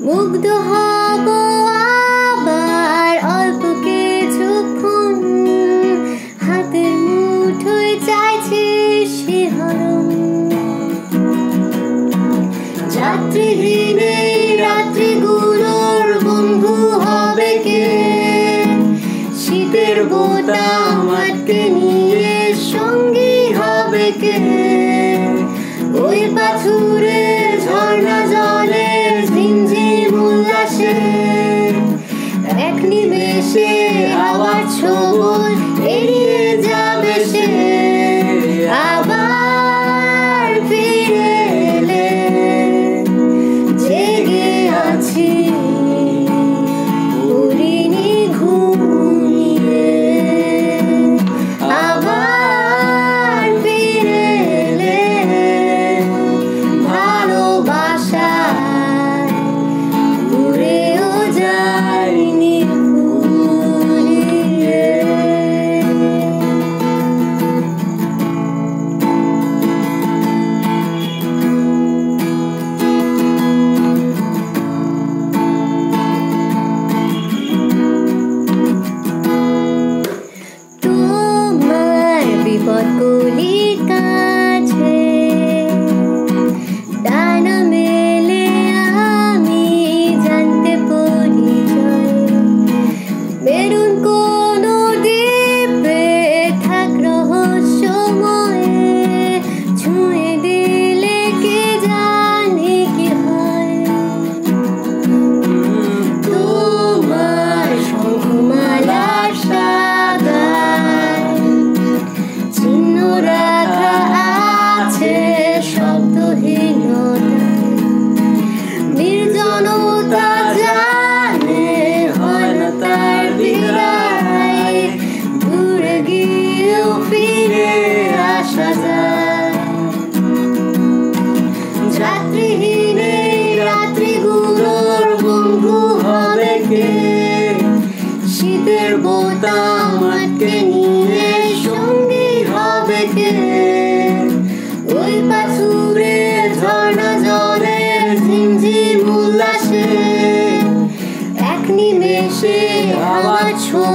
মুগ্ধ হব আবার অল্প কিছুক্ষণ। হাতের মুঠোয় চাইছে শিহরণ রাত্রিহীনে রাত্রিগুলোর বন্ধু হবে কে? শীতের বোতাম আটকে নিয়ে সঙ্গী হবে কে? ওই পাথুরে she, I want.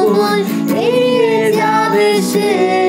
Mund, Ehe der Beschirr.